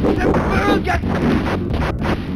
Like the world gets...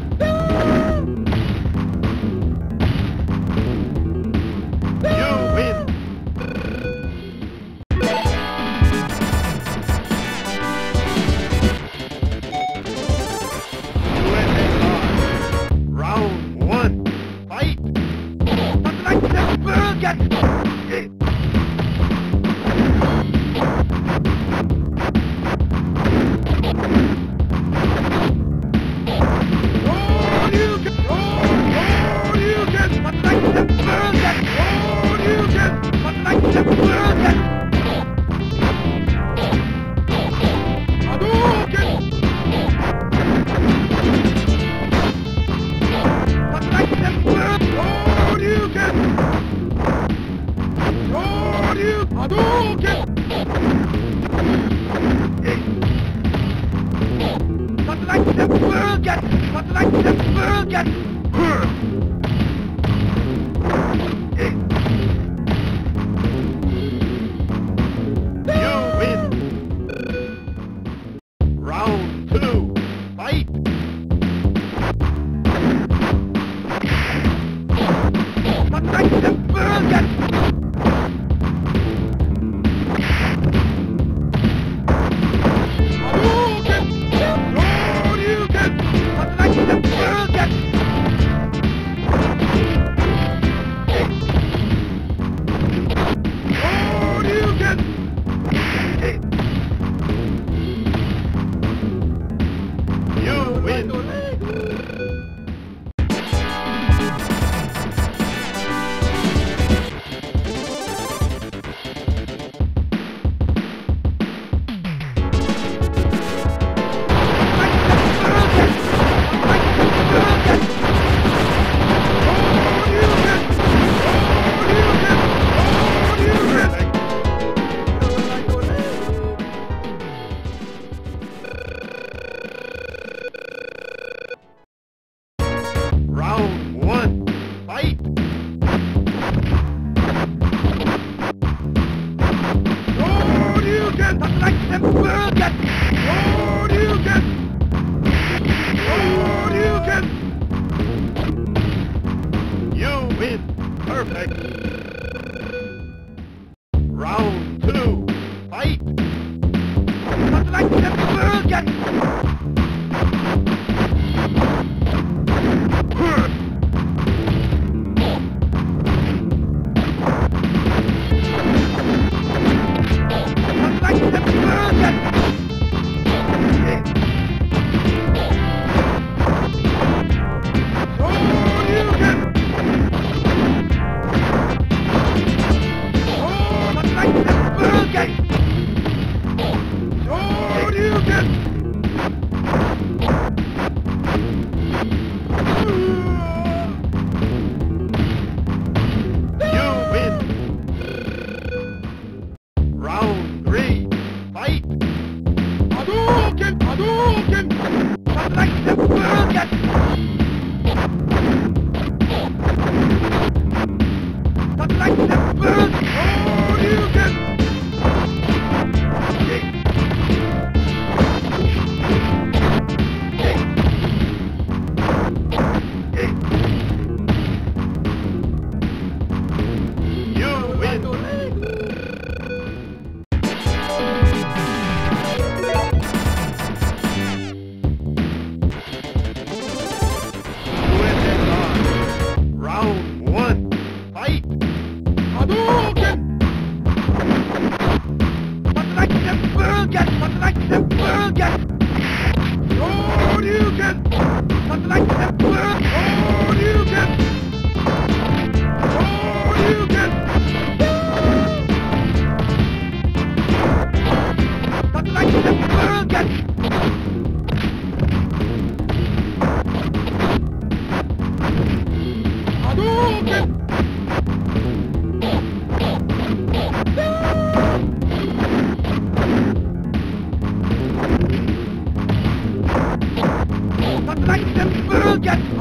Tiêu Trần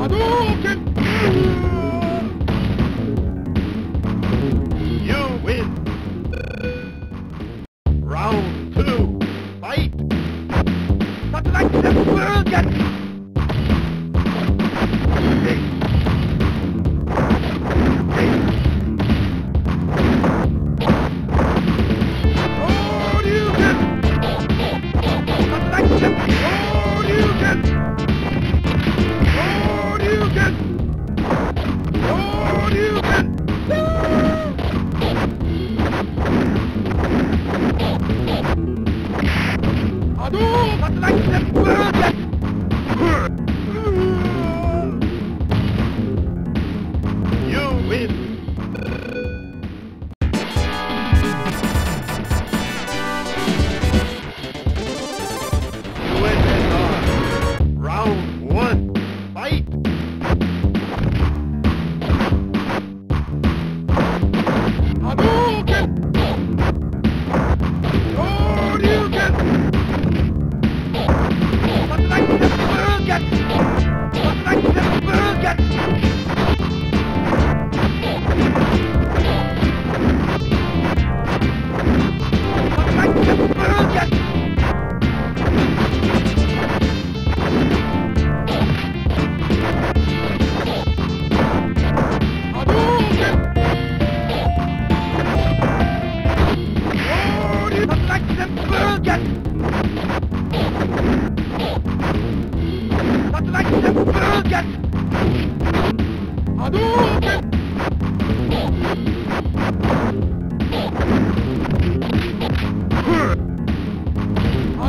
Hadouken! You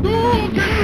Hadouken!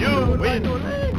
You win.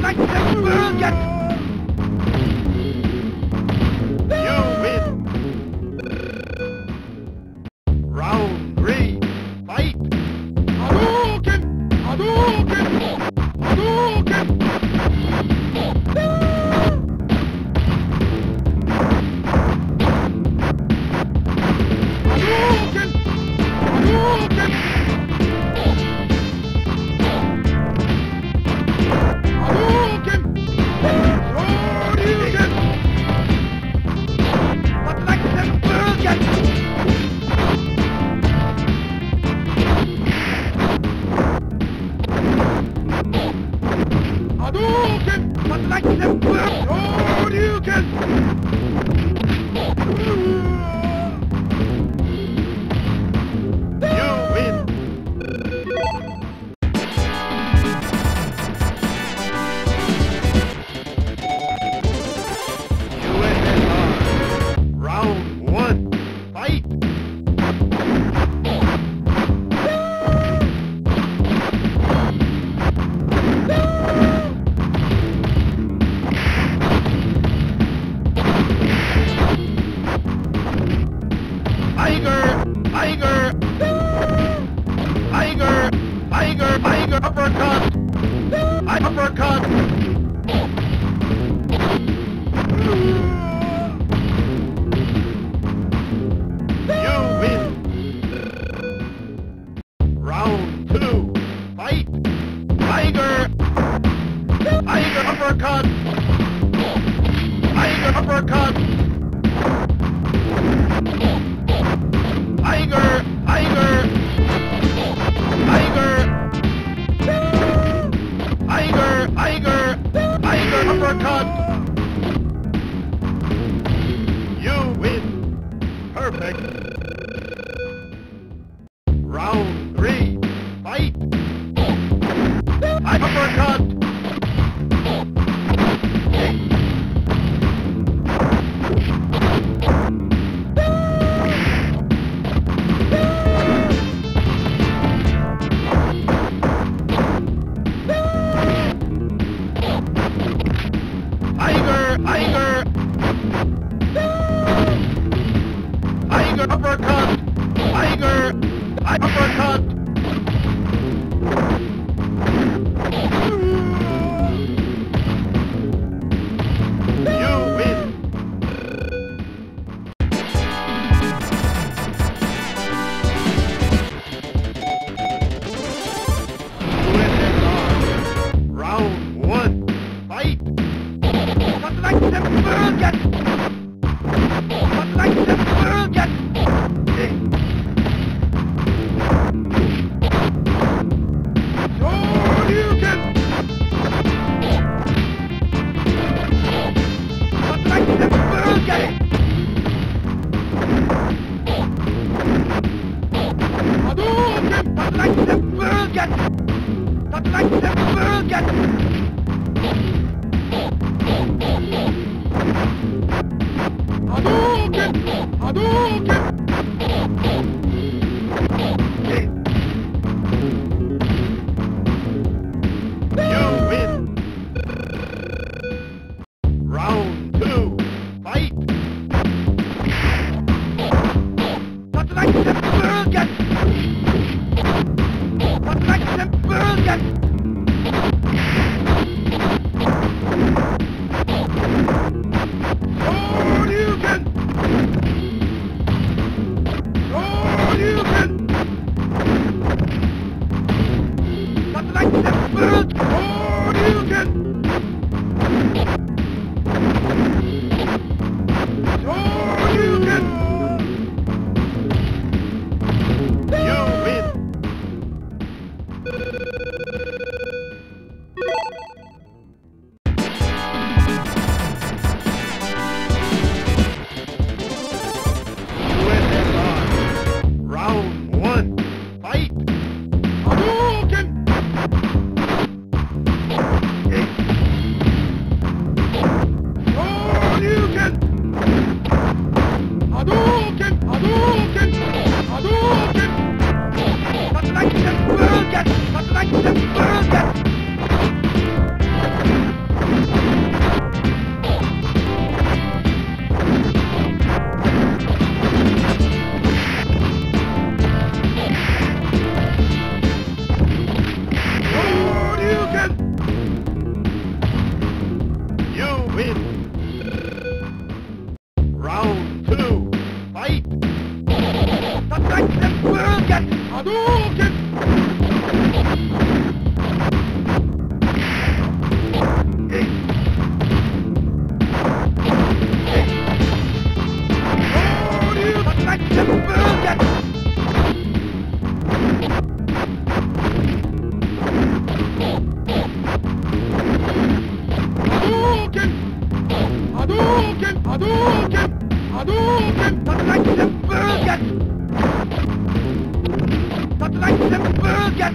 Lan gel! Hadouken! Hadouken! Satrançlı bölgen! Satrançlı bölgen!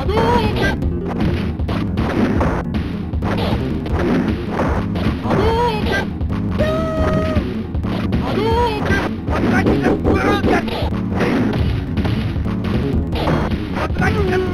I don't get. and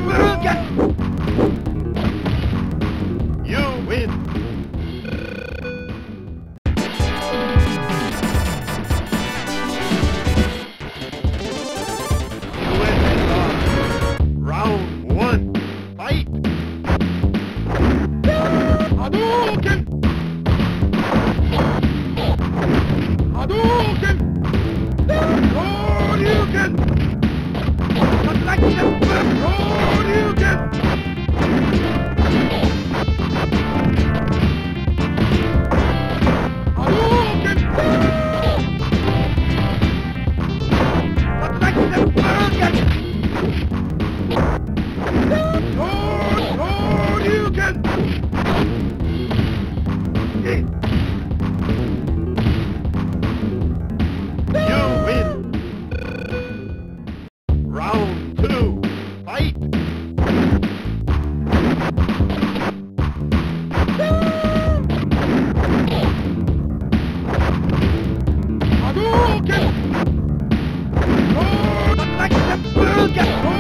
burger! Hadouken!